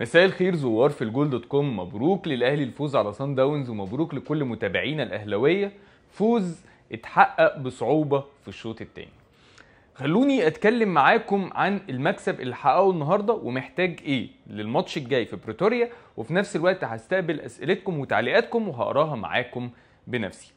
مساء الخير زوار في الجول dot com. مبروك للأهلي الفوز على سان داونز ومبروك لكل متابعينا الأهلاوية. فوز اتحقق بصعوبة في الشوط الثاني خلوني أتكلم معاكم عن المكسب اللي حققه النهارده ومحتاج إيه للماتش الجاي في بريتوريا وفي نفس الوقت هستقبل أسئلتكم وتعليقاتكم وهقراها معاكم بنفسي.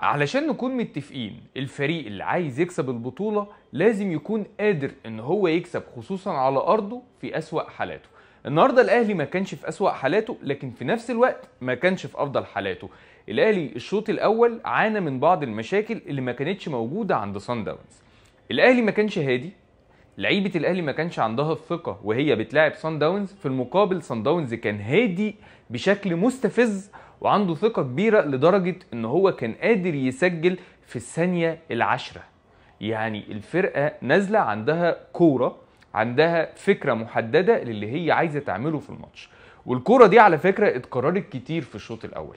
علشان نكون متفقين الفريق اللي عايز يكسب البطولة لازم يكون قادر إن هو يكسب خصوصا على أرضه في أسوأ حالاته. النهاردة الأهلي ما كانش في أسوأ حالاته لكن في نفس الوقت ما كانش في أفضل حالاته. الأهلي الشوط الأول عانى من بعض المشاكل اللي ما كانتش موجودة عند سان داونز الأهلي ما كانش هادي. لعيبة الأهلي ما كانش عندها الثقة وهي بتلاعب سان داونز في المقابل سان داونز كان هادي بشكل مستفز وعنده ثقة كبيرة لدرجة إن هو كان قادر يسجل في الثانية العشرة يعني الفرقة نازلة عندها كورة عندها فكرة محددة للي هي عايزة تعمله في الماتش. والكورة دي على فكرة اتكررت كتير في الشوط الأول.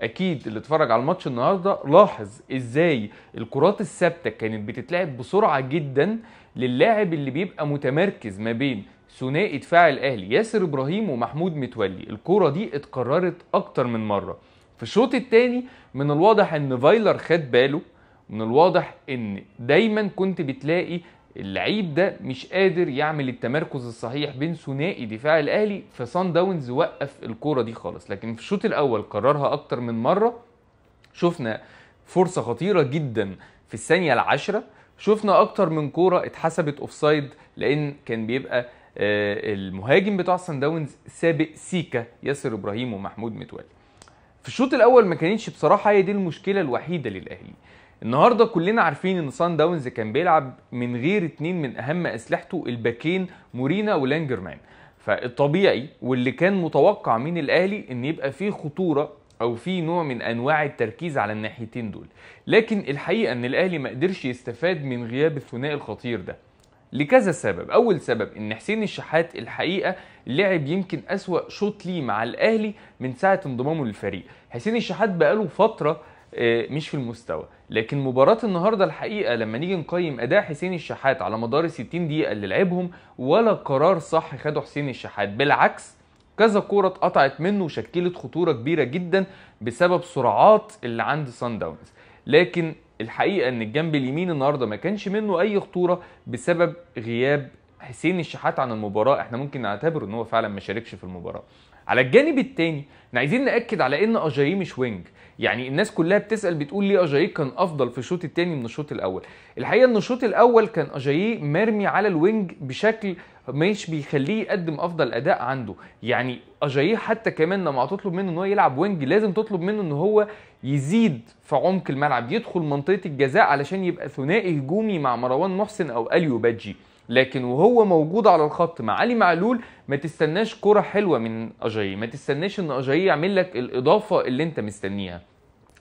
أكيد اللي اتفرج على الماتش النهارده لاحظ إزاي الكرات الثابتة كانت بتتلعب بسرعة جدا للاعب اللي بيبقى متمركز ما بين ثنائي دفاع الأهلي ياسر إبراهيم ومحمود متولي. الكورة دي اتكررت أكتر من مرة. في الشوط الثاني من الواضح إن فايلر خد باله من الواضح إن دايما كنت بتلاقي اللعيب ده مش قادر يعمل التمركز الصحيح بين ثنائي دفاع الأهلي فصن داونز وقف الكورة دي خالص. لكن في الشوط الأول كررها أكتر من مرة. شفنا فرصة خطيرة جدا في الثانية العاشرة. شفنا أكتر من كورة اتحسبت offside لأن كان بيبقى المهاجم بتاع سان داونز سابق سيكا ياسر إبراهيم ومحمود متولي في الشوط الأول ما كانتش بصراحة هي دي المشكلة الوحيدة للأهلي. النهارده كلنا عارفين إن سان داونز كان بيلعب من غير اتنين من أهم أسلحته الباكين مورينا ولانجرمان. فالطبيعي واللي كان متوقع من الأهلي إن يبقى فيه خطورة أو في نوع من أنواع التركيز على الناحيتين دول. لكن الحقيقة إن الأهلي ما قدرش يستفاد من غياب الثنائي الخطير ده. لكذا سبب. أول سبب إن حسين الشحات الحقيقة لعب يمكن أسوأ شوط ليه مع الأهلي من ساعة انضمامه للفريق. حسين الشحات بقاله فترة مش في المستوى. لكن مباراة النهارده الحقيقة لما نيجي نقيم أداء حسين الشحات على مدار 60 دقيقة اللي لعبهم ولا قرار صح خده حسين الشحات. بالعكس كذا كورة اتقطعت منه وشكلت خطورة كبيرة جدا بسبب سرعات اللي عند سان داونز لكن الحقيقة إن الجنب اليمين النهارده ما كانش منه أي خطورة بسبب غياب حسين الشحات عن المباراة. إحنا ممكن نعتبر إن هو فعلا ما شاركش في المباراة. على الجانب الثاني إحنا عايزين نأكد على إن اجاييه مش wing. يعني الناس كلها بتسأل بتقول ليه اجاييه كان أفضل في الشوط الثاني من الشوط الأول. الحقيقة إن الشوط الأول كان اجاييه مرمي على ال wing بشكل مش بيخليه يقدم أفضل أداء عنده. يعني اجاييه حتى كمان لما تطلب منه إن هو يلعب wing لازم تطلب منه إن هو يزيد في عمق الملعب يدخل منطقة الجزاء علشان يبقى ثنائي هجومي مع مروان محسن أو أليو بادجي. لكن وهو موجود على الخط مع علي معلول ما تستناش كرة حلوة من أجاييه ما تستناش إن أجاييه يعمل لك الإضافة اللي أنت مستنيها.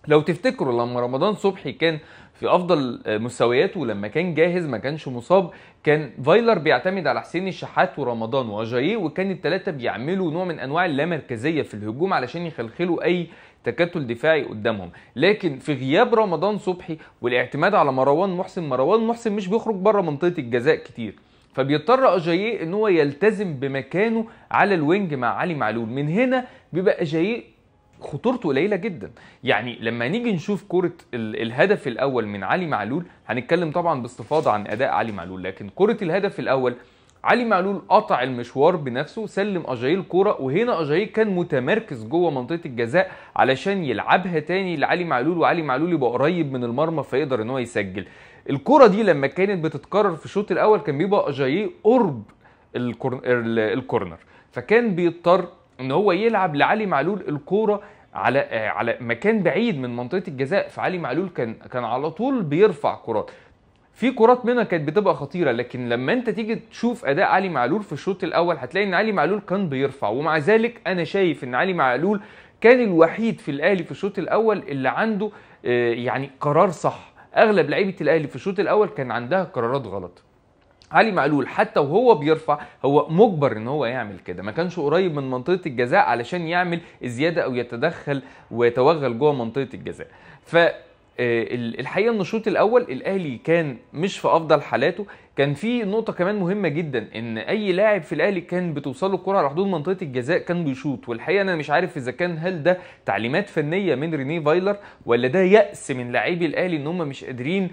لو تفتكروا لما رمضان صبحي كان في أفضل مستوياته. لما كان جاهز ما كانش مصاب. كان فايلر بيعتمد على حسين الشحات ورمضان وأجاييه وكان الثلاثه بيعملوا نوع من أنواع اللامركزية في الهجوم علشان يخلخلوا أي تكتل دفاعي قدامهم. لكن في غياب رمضان صبحي والاعتماد على مروان محسن مروان محسن مش بيخرج بره منطقة الجزاء كتير. فبيضطر أجاييه إن هو يلتزم بمكانه على الوينج مع علي معلول. من هنا بيبقى أجاييه خطورته قليلة جدا. يعني لما نيجي نشوف كرة الهدف الأول من علي معلول هنتكلم طبعا باستفاضة عن أداء علي معلول لكن كرة الهدف الأول علي معلول قطع المشوار بنفسه سلم اجاييه الكوره وهنا اجاييه كان متمركز جوه منطقة الجزاء علشان يلعبها تاني لعلي معلول وعلي معلول يبقى قريب من المرمى فيقدر إن هو يسجل. الكرة دي لما كانت بتتكرر في الشوط الأول كان بيبقى اجاييه قرب الكورنر. فكان بيضطر إن هو يلعب لعلي معلول الكورة على على مكان بعيد من منطقة الجزاء فعلي معلول كان كان على طول بيرفع كرات في كرات منها كانت بتبقى خطيرة لكن لما أنت تيجي تشوف أداء علي معلول في الشوط الأول هتلاقي إن علي معلول كان بيرفع. ومع ذلك أنا شايف إن علي معلول كان الوحيد في الأهلي في الشوط الأول اللي عنده يعني قرار صح. أغلب لعيبة الأهلي في الشوط الأول كان عندها قرارات غلط. علي معلول حتى وهو بيرفع هو مجبر إن هو يعمل كده. ما كانش قريب من منطقة الجزاء علشان يعمل زيادة أو يتدخل ويتوغل جوه منطقة الجزاء. ف الحقيقة إن الشوط الأول الأهلي كان مش في أفضل حالاته. كان في نقطة كمان مهمة جدا إن أي لاعب في الأهلي كان بتوصل له الكرة على حدود منطقة الجزاء كان بيشوط. والحقيقة أنا مش عارف إذا كان هل ده تعليمات فنية من ريني فايلر ولا ده يأس من لاعبي الأهلي إن هم مش قادرين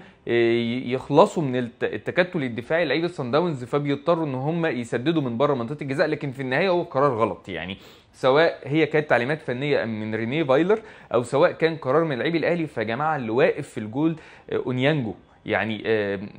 يخلصوا من التكتل الدفاعي لعيبة صن داونز فبيضطروا إن هم يسددوا من بره منطقة الجزاء. لكن في النهاية هو قرار غلط يعني سواء هي كانت تعليمات فنية من ريني فايلر أو سواء كان قرار من لاعبي الأهلي. فيا جماعة اللي واقف في الجول أونيانجو يعني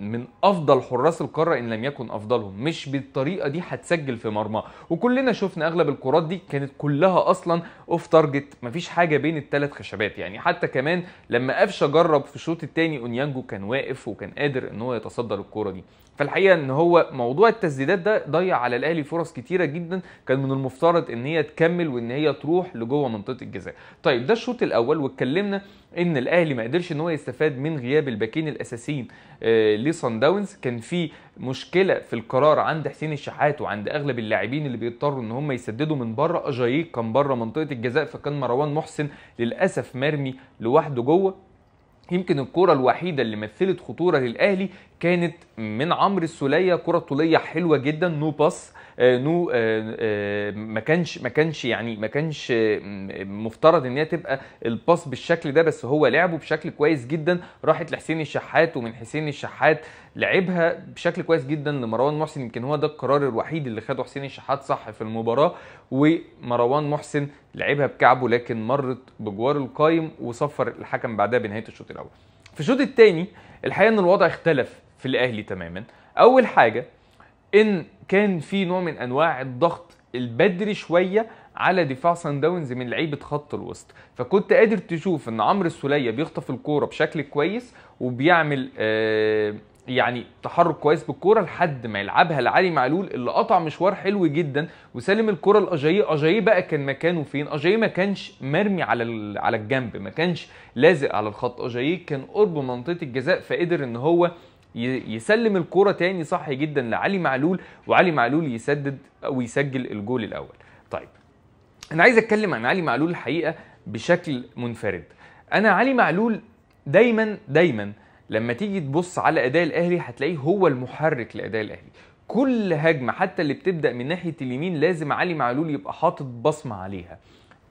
من أفضل حراس القارة إن لم يكن أفضلهم. مش بالطريقة دي هتسجل في مرمى. وكلنا شفنا أغلب الكرات دي كانت كلها أصلا off target مفيش حاجة بين الثلاث خشبات يعني. حتى كمان لما قفشه جرب في الشوط الثاني أونيانجو كان واقف وكان قادر إن هو يتصدى للكوره دي. فالحقيقة إن هو موضوع التسديدات ده ضيع على الأهلي فرص كتيرة جدا كان من المفترض إن هي تكمل وإن هي تروح لجوه منطقة الجزاء. طيب ده الشوط الأول واتكلمنا إن الأهلي ما قدرش إن هو يستفاد من غياب الباكين الأساسيين آه لصن داونز. كان في مشكلة في القرار عند حسين الشحات وعند أغلب اللاعبين اللي بيضطروا إن هم يسددوا من بره. أجاييك كان بره منطقة الجزاء فكان مروان محسن للأسف مرمي لوحده جوه. يمكن الكرة الوحيدة اللي مثلت خطورة للأهلي كانت من عمرو السولية. كرة طولية حلوة جدا. no pass آه no آه آه ما كانش ما كانش يعني ما كانش مفترض إن هي تبقى ال pass بالشكل ده بس هو لعبه بشكل كويس جدا. راحت لحسين الشحات ومن حسين الشحات لعبها بشكل كويس جدا لمروان محسن. يمكن هو ده القرار الوحيد اللي خده حسين الشحات صح في المباراة. ومروان محسن لعبها بكعبه لكن مرت بجوار القايم وصفر الحكم بعدها بنهاية الشوط الأول. في الشوط الثاني الحقيقة إن الوضع اختلف في الأهلي تماما. أول حاجة إن كان في نوع من أنواع الضغط البدري شوية على دفاع سان داونز من لعيبة خط الوسط فكنت قادر تشوف إن عمرو السولية بيخطف الكورة بشكل كويس وبيعمل آه يعني تحرك كويس بالكورة لحد ما يلعبها لعلي معلول اللي قطع مشوار حلو جدا وسلم الكورة لاجاييه اجاييه بقى كان مكانه فين؟ اجاييه ما كانش مرمي على على الجنب ما كانش لازق على الخط. اجاييه كان قرب منطقة الجزاء فقدر إن هو يسلم الكورة تاني صح جدا لعلي معلول وعلي معلول يسدد أو يسجل الجول الأول. طيب أنا عايز أتكلم عن علي معلول الحقيقة بشكل منفرد. أنا علي معلول دايما دايما لما تيجي تبص على أداء الأهلي هتلاقيه هو المحرك لأداء الأهلي. كل هجمة حتى اللي بتبدأ من ناحية اليمين لازم علي معلول يبقى حاطط بصمة عليها.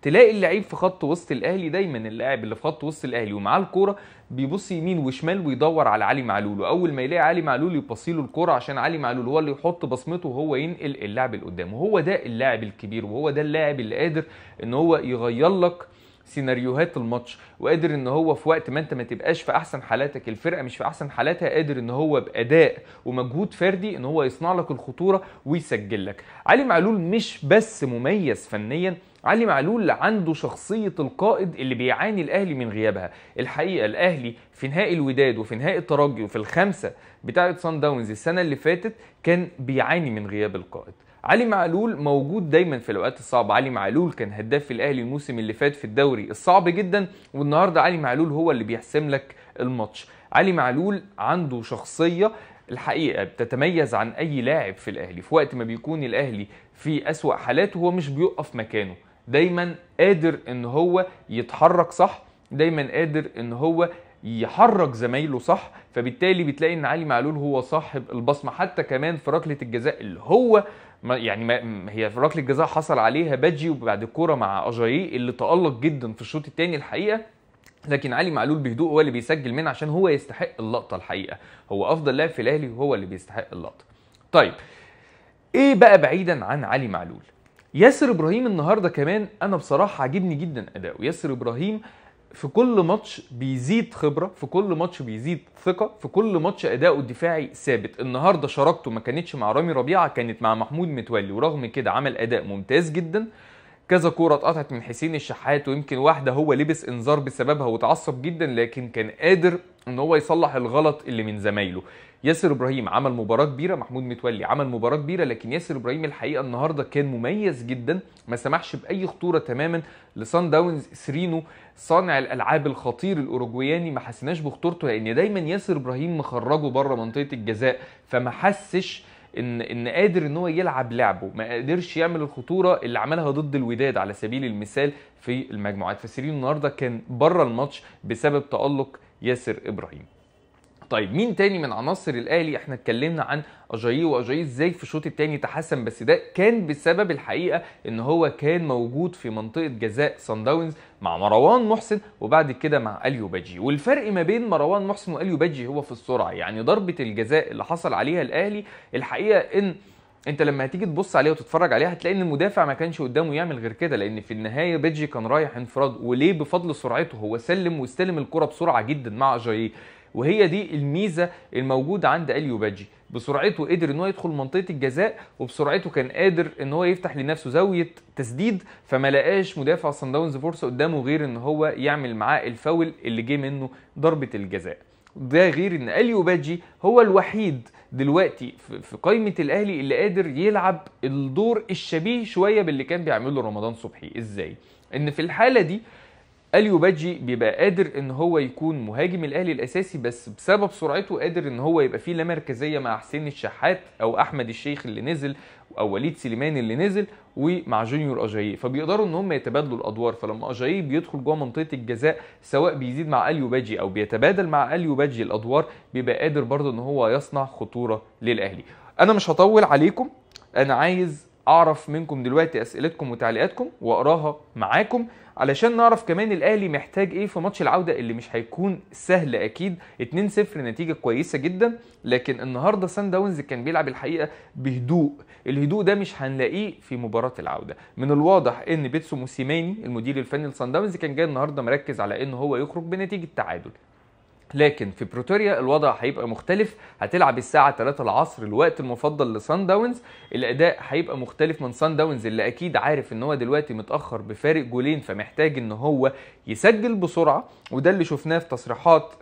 تلاقي اللعيب في خط وسط الأهلي دايما اللاعب اللي في خط وسط الأهلي ومعاه الكورة بيبص يمين وشمال ويدور على علي معلول. وأول ما يلاقي علي معلول يبصيله الكورة عشان علي معلول هو اللي يحط بصمته وهو ينقل اللاعب اللي قدامه. وهو ده اللاعب الكبير وهو ده اللاعب اللي قادر إن هو يغير لك سيناريوهات الماتش وقادر إن هو في وقت ما أنت ما تبقاش في أحسن حالاتك الفرقة مش في أحسن حالاتها قادر إن هو بأداء ومجهود فردي إن هو يصنع لك الخطورة ويسجل لك. علي معلول مش بس مميز فنيا علي معلول عنده شخصية القائد اللي بيعاني الأهلي من غيابها. الحقيقة الأهلي في نهائي الوداد وفي نهائي الترجي وفي الخمسة بتاعة سان داونز السنة اللي فاتت كان بيعاني من غياب القائد. علي معلول موجود دايما في الأوقات الصعبة. علي معلول كان هداف الأهلي الموسم اللي فات في الدوري الصعب جدا والنهارده علي معلول هو اللي بيحسم لك الماتش. علي معلول عنده شخصية الحقيقة بتتميز عن أي لاعب في الأهلي. في وقت ما بيكون الأهلي في أسوأ حالاته هو مش بيقف مكانه. دايما قادر إن هو يتحرك صح دايما قادر إن هو يحرك زمايله صح. فبالتالي بتلاقي إن علي معلول هو صاحب البصمة حتى كمان في ركلة الجزاء اللي هو ما يعني ما هي في ركلة الجزاء حصل عليها باجي وبعد الكورة مع اجاييه اللي تألق جدا في الشوط الثاني الحقيقة. لكن علي معلول بهدوء هو اللي بيسجل منها عشان هو يستحق اللقطة الحقيقة. هو أفضل لاعب في الأهلي وهو اللي بيستحق اللقطة. طيب إيه بقى بعيدا عن علي معلول؟ ياسر إبراهيم النهارده كمان أنا بصراحة عاجبني جدا أداؤه. ياسر إبراهيم في كل ماتش بيزيد خبرة في كل ماتش بيزيد ثقة في كل ماتش أداؤه الدفاعي ثابت. النهارده شراكته ما كانتش مع رامي ربيعة كانت مع محمود متولي ورغم كده عمل أداء ممتاز جدا. كذا كورة اتقطعت من حسين الشحات ويمكن واحدة هو لبس انذار بسببها وتعصب جدا لكن كان قادر إن هو يصلح الغلط اللي من زمايله. ياسر إبراهيم عمل مباراة كبيرة محمود متولي عمل مباراة كبيرة لكن ياسر إبراهيم الحقيقة النهارده كان مميز جدا ما سمحش بأي خطورة تماما لسان داونز سرينو صانع الألعاب الخطير الاوروجوياني ما حسيناش بخطورته لأن دايما ياسر إبراهيم مخرجه بره منطقة الجزاء فما حسش إن إن قادر إن هو يلعب لعبه ما قدرش يعمل الخطورة اللي عملها ضد الوداد على سبيل المثال في المجموعات. فسيرين النهارده كان بره الماتش بسبب تألق ياسر إبراهيم. طيب مين تاني من عناصر الاهلي إحنا اتكلمنا عن اجاييه واجاييه إزاي في الشوط التاني تحسن بس ده كان بسبب الحقيقة إن هو كان موجود في منطقة جزاء سان داونز مع مروان محسن وبعد كده مع أليو باجي. والفرق ما بين مروان محسن وأليو باجي هو في السرعة يعني ضربة الجزاء اللي حصل عليها الاهلي الحقيقة إن أنت لما هتيجي تبص عليها وتتفرج عليها هتلاقي إن المدافع ما كانش قدامه يعمل غير كده لأن في النهاية بيجي كان رايح انفراد وليه بفضل سرعته؟ هو سلم واستلم الكرة بسرعة جدا مع اجاييه وهي دي الميزة الموجودة عند إليو باجي. بسرعته قدر إن هو يدخل منطقة الجزاء وبسرعته كان قادر إن هو يفتح لنفسه زاوية تسديد فما لقاش مدافع صن داونز فرصه قدامه غير إن هو يعمل معاه الفاول اللي جه منه ضربة الجزاء. ده غير إن إليو باجي هو الوحيد دلوقتي في قائمة الأهلي اللي قادر يلعب الدور الشبيه شوية باللي كان بيعمله رمضان صبحي. إزاي؟ إن في الحالة دي اليو باجي بيبقى قادر إن هو يكون مهاجم الأهلي الأساسي بس بسبب سرعته قادر إن هو يبقى فيه لا مركزية مع حسين الشحات أو أحمد الشيخ اللي نزل أو وليد سليمان اللي نزل ومع جونيور اجاييه فبيقدروا إن هم يتبادلوا الأدوار. فلما اجاييه بيدخل جوه منطقة الجزاء سواء بيزيد مع اليو باجي أو بيتبادل مع اليو باجي الأدوار بيبقى قادر برضه إن هو يصنع خطورة للأهلي. أنا مش هطول عليكم. أنا عايز أعرف منكم دلوقتي أسئلتكم وتعليقاتكم وأقراها معاكم علشان نعرف كمان الأهلي محتاج إيه في ماتش العودة اللي مش هيكون سهل أكيد. 2-0 نتيجة كويسة جدا لكن النهارده سان داونز كان بيلعب الحقيقة بهدوء. الهدوء ده مش هنلاقيه في مباراة العودة. من الواضح إن بيتسو موسيماني المدير الفني لسان داونز كان جاي النهارده مركز على إن هو يخرج بنتيجة تعادل. لكن في بروتوريا الوضع هيبقى مختلف. هتلعب الساعة 3 العصر الوقت المفضل لسان داونز. الأداء هيبقى مختلف من سان داونز اللي أكيد عارف إن هو دلوقتي متأخر بفارق جولين فمحتاج إن هو يسجل بسرعة وده اللي شفناه في تصريحات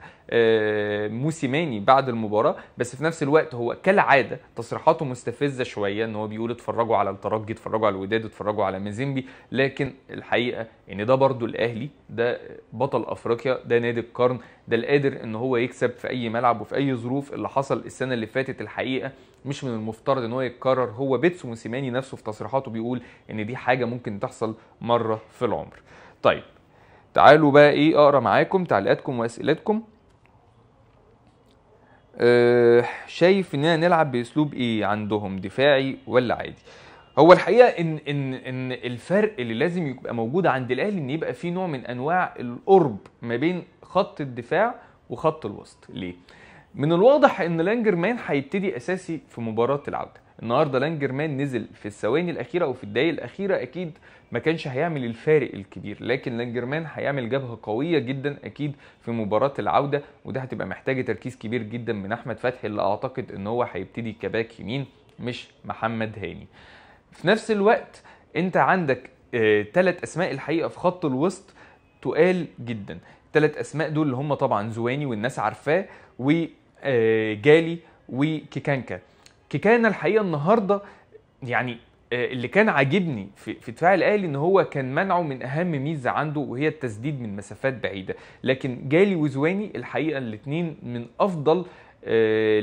موسيماني بعد المباراة بس في نفس الوقت هو كالعادة تصريحاته مستفزة شوية إن هو بيقول اتفرجوا على الترجي اتفرجوا على الوداد اتفرجوا على مازيمبي لكن الحقيقة إن ده برضو الأهلي ده بطل أفريقيا ده نادي القرن ده القادر إن هو يكسب في أي ملعب وفي أي ظروف اللي حصل السنة اللي فاتت الحقيقة مش من المفترض إن هو يتكرر. هو بيتسو موسيماني نفسه في تصريحاته بيقول إن دي حاجة ممكن تحصل مرة في العمر. طيب تعالوا بقى إيه أقرأ معاكم تعليقاتكم واسئلتكم أه شايف إننا نلعب بأسلوب إيه عندهم دفاعي ولا عادي؟ هو الحقيقة إن إن إن الفرق اللي لازم يبقى موجود عند الأهلي إن يبقى في نوع من أنواع القرب ما بين خط الدفاع وخط الوسط. ليه؟ من الواضح إن لانجرمان هيبتدي أساسي في مباراة العودة. النهارده لانجرمان نزل في الثواني الاخيره أو في الدقائق الاخيره أكيد ما كانش هيعمل الفارق الكبير. لكن لانجرمان هيعمل جبهة قوية جدا أكيد في مباراة العودة وده هتبقى محتاجة تركيز كبير جدا من أحمد فتحي اللي أعتقد إن هو هيبتدي كباك يمين مش محمد هاني. في نفس الوقت أنت عندك ثلاث آه أسماء الحقيقة في خط الوسط تقال جدا. ثلاث أسماء دول اللي هم طبعا زواني والناس عارفاه وجالي وكيكانكا كيكانا الحقيقة النهارده يعني اللي كان عاجبني في في دفاع الأهلي إن هو كان منعه من أهم ميزة عنده وهي التسديد من مسافات بعيدة. لكن جالي وزواني الحقيقة الاثنين من أفضل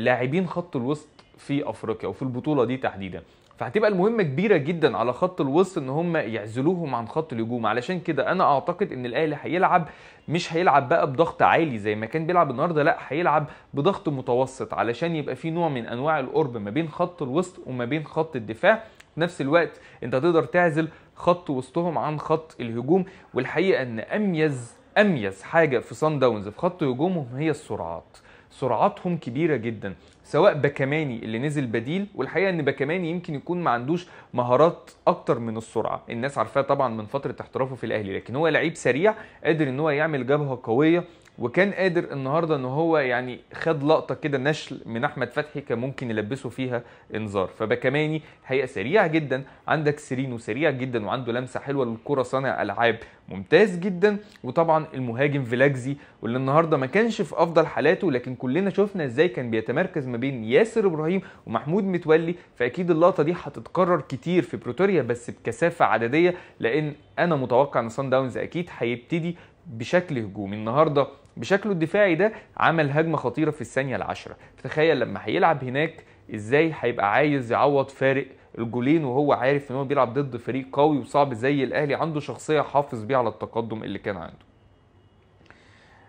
لاعبين خط الوسط في أفريقيا وفي البطولة دي تحديدا. فهتبقى المهمة كبيرة جدا على خط الوسط إن هم يعزلوهم عن خط الهجوم. علشان كده أنا أعتقد إن الأهلي هيلعب مش هيلعب بقى بضغط عالي زي ما كان بيلعب النهارده لأ هيلعب بضغط متوسط علشان يبقى في نوع من أنواع القرب ما بين خط الوسط وما بين خط الدفاع. في نفس الوقت أنت تقدر تعزل خط وسطهم عن خط الهجوم. والحقيقة إن أميز أميز حاجة في صن داونز في خط هجومهم هي السرعات. سرعاتهم كبيرة جدا. سواء باكاماني اللي نزل بديل والحقيقة إن باكاماني يمكن يكون ما عندوش مهارات أكتر من السرعة. الناس عارفاه طبعا من فترة احترافه في الأهلي لكن هو لعيب سريع قادر إن هو يعمل جبهة قوية وكان قادر النهارده إن هو يعني خد لقطة كده نشل من أحمد فتحي كان ممكن يلبسه فيها إنذار. فبكماني الحقيقة سريع جدا. عندك سيرينو سريع جدا وعنده لمسة حلوة للكرة صانع ألعاب ممتاز جدا. وطبعا المهاجم فيلاجزي واللي النهارده ما كانش في أفضل حالاته لكن كلنا شفنا إزاي كان بيتمركز ما بين ياسر إبراهيم ومحمود متولي. فأكيد اللقطة دي هتتكرر كتير في بروتوريا بس بكثافة عددية لأن أنا متوقع إن سان داونز أكيد هيبتدي بشكل هجومي. النهارده بشكله الدفاعي ده عمل هجمة خطيرة في الثانية العشرة. تخيل لما هيلعب هناك إزاي هيبقى عايز يعوض فارق الجولين وهو عارف إن هو بيلعب ضد فريق قوي وصعب زي الأهلي عنده شخصية حافظ بيها على التقدم اللي كان عنده.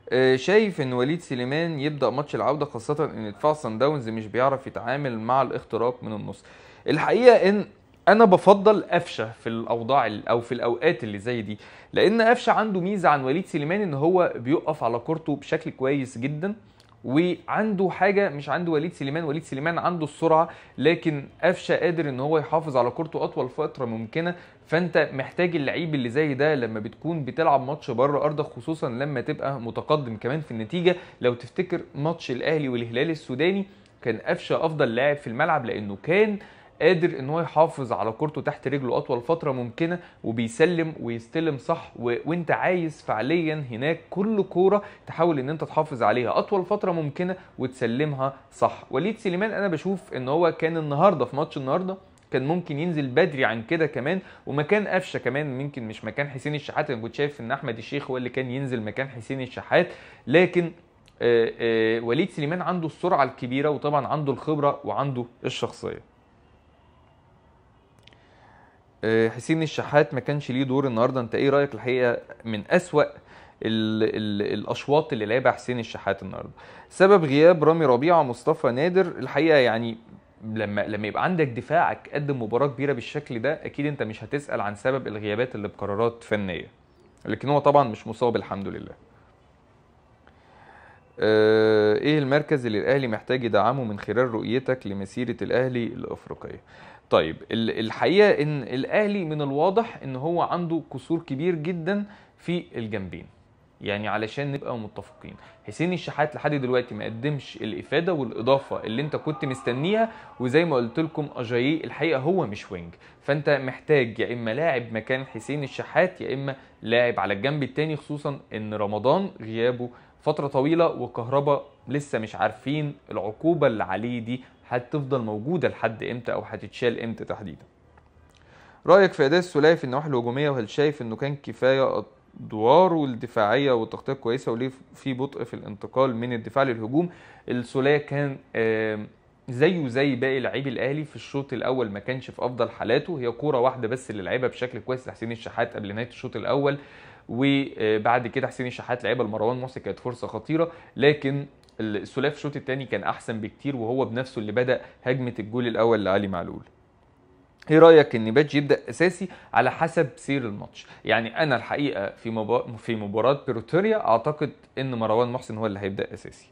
آه، شايف إن وليد سليمان يبدأ ماتش العودة خاصة إن دفاع صن داونز مش بيعرف يتعامل مع الاختراق من النص. الحقيقة إن أنا بفضل قفشة في الأوضاع ال- أو في الأوقات اللي زي دي لأن قفشة عنده ميزة عن وليد سليمان إن هو بيقف على كورته بشكل كويس جدا وعنده حاجة مش عند وليد سليمان وليد سليمان عنده السرعة لكن قفشة قادر إن هو يحافظ على كورته أطول فترة ممكنة فأنت محتاج اللعيب اللي زي ده لما بتكون بتلعب ماتش بره أرضك خصوصا لما تبقى متقدم كمان في النتيجة. لو تفتكر ماتش الأهلي والهلال السوداني كان قفشة أفضل لاعب في الملعب لأنه كان قادر إن هو يحافظ على كورته تحت رجله أطول فترة ممكنة وبيسلم ويستلم صح و... وأنت عايز فعليا هناك كل كورة تحاول إن أنت تحافظ عليها. أطول فترة ممكنة وتسلمها صح. وليد سليمان أنا بشوف إن هو كان النهارده في ماتش النهارده كان ممكن ينزل بدري عن كده كمان ومكان قفشة كمان يمكن مش مكان حسين الشحات. أنا كنت شايف إن أحمد الشيخ هو اللي كان ينزل مكان حسين الشحات. لكن آه، آه، وليد سليمان عنده السرعة الكبيرة وطبعا عنده الخبرة وعنده الشخصية. حسين الشحات ما كانش ليه دور النهارده. انت إيه رأيك الحقيقة من أسوأ ال ال الأشواط اللي لعبها حسين الشحات النهارده؟ سبب غياب رامي ربيعة ومصطفى نادر. الحقيقة يعني لما لما يبقى عندك دفاعك قدم مباراة كبيرة بالشكل ده أكيد أنت مش هتسأل عن سبب الغيابات اللي بقرارات فنية. لكن هو طبعا مش مصاب الحمد لله. آه، إيه المركز اللي الأهلي محتاج يدعمه من خلال رؤيتك لمسيرة الأهلي الأفريقية؟ طيب ال- الحقيقة إن الأهلي من الواضح إن هو عنده قصور كبير جدا في الجنبين. يعني علشان نبقى متفقين. حسين الشحات لحد دلوقتي ما قدمش الإفادة والإضافة اللي أنت كنت مستنيها وزي ما قلت لكم اجاييه الحقيقة هو مش وينج. فأنت محتاج يا إما لاعب مكان حسين الشحات يا إما لاعب على الجنب التاني خصوصا إن رمضان غيابه فترة طويلة وكهربا لسه مش عارفين العقوبة اللي عليه دي هتفضل موجودة لحد إمتى أو هتتشال إمتى تحديدا؟ رأيك في اداء السوليه في النواحي الهجومية وهل شايف إنه كان كفاية أدواره الدفاعية والتغطية كويسة وليه في بطء في الانتقال من الدفاع للهجوم؟ السولية كان زيه زي باقي لاعبي الأهلي في الشوط الأول ما كانش في أفضل حالاته. هي كورة واحدة بس اللي لعبها بشكل كويس لحسين الشحات قبل نهاية الشوط الأول وبعد كده حسين الشحات لعبها لمروان محسن كانت فرصة خطيرة لكن السوليه في الشوط الثاني كان أحسن بكتير وهو بنفسه اللي بدأ هجمة الجول الأول لعلي معلول. إيه رأيك إن بادجي يبدأ أساسي؟ على حسب سير الماتش. يعني أنا الحقيقة في. في مباراة بريتوريا أعتقد إن مروان محسن هو اللي هيبدأ أساسي.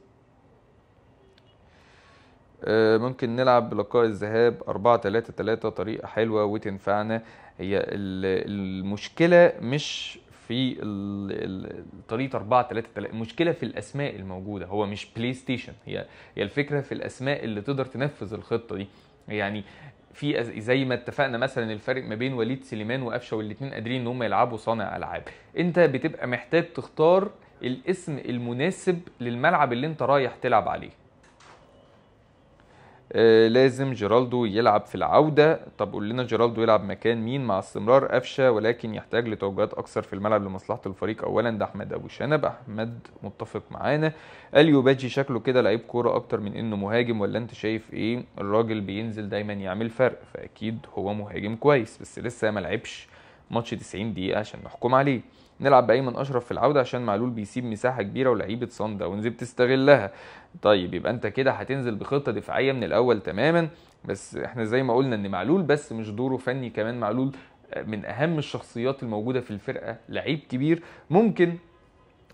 آه، ممكن نلعب بلقاء الذهاب. 4 3 3 طريقة حلوة وتنفعنا. هي ال- المشكلة مش في طريقة 4 3 3 المشكلة في الأسماء الموجودة. هو مش بلاي ستيشن هي هي الفكرة في الأسماء اللي تقدر تنفذ الخطة دي. يعني في زي ما اتفقنا مثلا الفرق ما بين وليد سليمان وقفشة والاثنين قادرين إن هم يلعبوا صانع ألعاب. أنت بتبقى محتاج تختار الاسم المناسب للملعب اللي أنت رايح تلعب عليه. لازم جيرالدو يلعب في العودة. طب قول لنا جيرالدو يلعب مكان مين مع استمرار قفشة ولكن يحتاج لتوجيهات أكثر في الملعب لمصلحة الفريق. أولا ده أحمد أبو شنب. أحمد متفق معانا. أليو باجي شكله كده لعيب كورة أكتر من إنه مهاجم ولا أنت شايف إيه؟ الراجل بينزل دايما يعمل فرق فأكيد هو مهاجم كويس بس لسه ما لعبش ماتش 90 دقيقة عشان نحكم عليه. نلعب بأيمن أشرف في العودة عشان معلول بيسيب مساحة كبيرة ولعيبة صن داونز بتستغلها. طيب يبقى أنت كده هتنزل بخطة دفاعية من الأول تماما. بس إحنا زي ما قلنا إن معلول بس مش دوره فني كمان معلول من أهم الشخصيات الموجودة في الفرقة لعيب كبير. ممكن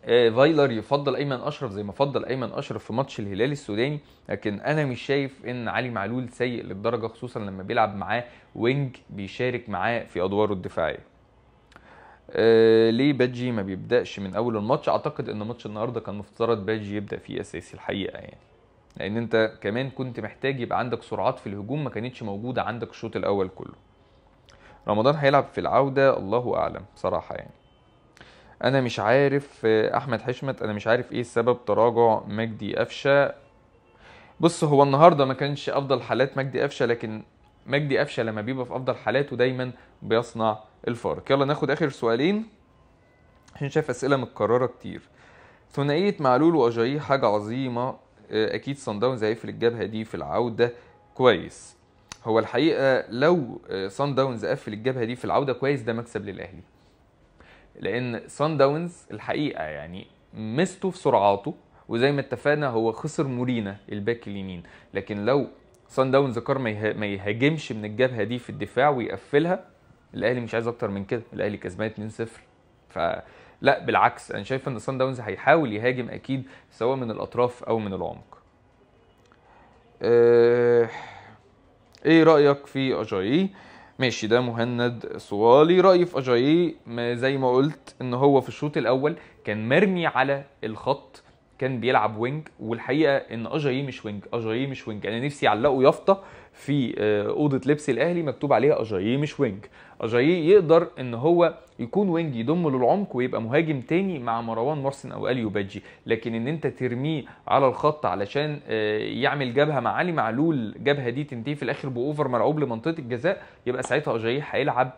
آه، فايلر يفضل ايمن أشرف زي ما فضل ايمن أشرف في ماتش الهلال السوداني. لكن أنا مش شايف إن علي معلول سيء للدرجة خصوصا لما بيلعب معاه wing بيشارك معاه في أدواره الدفاعية. آه ليه بادجي ما بيبدأش من أول الماتش؟ أعتقد إن ماتش النهارده كان مفترض بادجي يبدأ فيه أساسي الحقيقة يعني. لأن أنت كمان كنت محتاج يبقى عندك سرعات في الهجوم ما كانتش موجودة عندك الشوط الأول كله. رمضان هيلعب في العودة الله أعلم بصراحة يعني. أنا مش عارف آه، أحمد حشمت أنا مش عارف إيه سبب تراجع مجدي قفشة. بص هو النهارده ما كانش أفضل حالات مجدي قفشة لكن مجدي قفشة لما بيبقى في أفضل حالاته دايما بيصنع الفارق. يلا ناخد آخر سؤالين. عشان شايف أسئلة متكررة كتير. ثنائية معلول وأجاييه حاجة عظيمة. آه، أكيد صن داونز هيقفل الجبهه دي في العودة. كويس. هو الحقيقة لو آه، صن داونز قفل الجبهه دي في العودة كويس ده مكسب للأهلي. لأن صن داونز الحقيقة يعني ميزته في سرعاته وزي ما اتفقنا هو خسر مورينا ال back اليمين. لكن لو سان داونز قرر ما يه- ما يهاجمش من الجبهة دي في الدفاع ويقفلها. الأهلي مش عايز أكتر من كده الأهلي كسبان 2-0 فلا بالعكس أنا شايف إن سان داونز هيحاول يهاجم أكيد سواء من الأطراف أو من العمق. أه... إيه رأيك في اجاييه ماشي ده مهند صوالي رأيي في اجاييه زي ما قلت إن هو في الشوط الأول كان مرمي على الخط. كان بيلعب wing والحقيقة إن اجاييه مش wing اجاييه مش wing أنا نفسي يعلقوا يافطة في آه، أوضة لبس الأهلي مكتوب عليها اجاييه مش wing اجاييه يقدر إن هو يكون wing يضم للعمق ويبقى مهاجم تاني مع مروان محسن أو أليو بادجي لكن إن أنت ترميه على الخط علشان آه، يعمل جبهة مع علي معلول الجبهه دي تنتهي في الآخر ب over مرعوب لمنطقة الجزاء يبقى ساعتها اجاييه هيلعب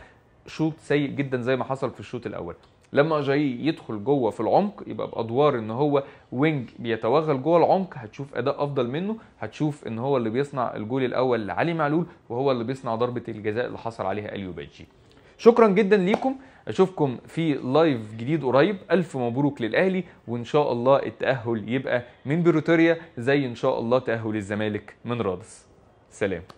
شوط سيء جدا زي ما حصل في الشوط الأول. لما اجاييه يدخل جوه في العمق يبقى بأدوار إن هو wing بيتوغل جوه العمق هتشوف أداء أفضل منه. هتشوف إن هو اللي بيصنع الجول الأول لعلي معلول وهو اللي بيصنع ضربة الجزاء اللي حصل عليها إليو بادجي شكرا جدا ليكم. أشوفكم في live جديد قريب. ألف مبروك للأهلي وإن شاء الله التأهل يبقى من بريتوريا زي إن شاء الله تأهل الزمالك من رادس. سلام.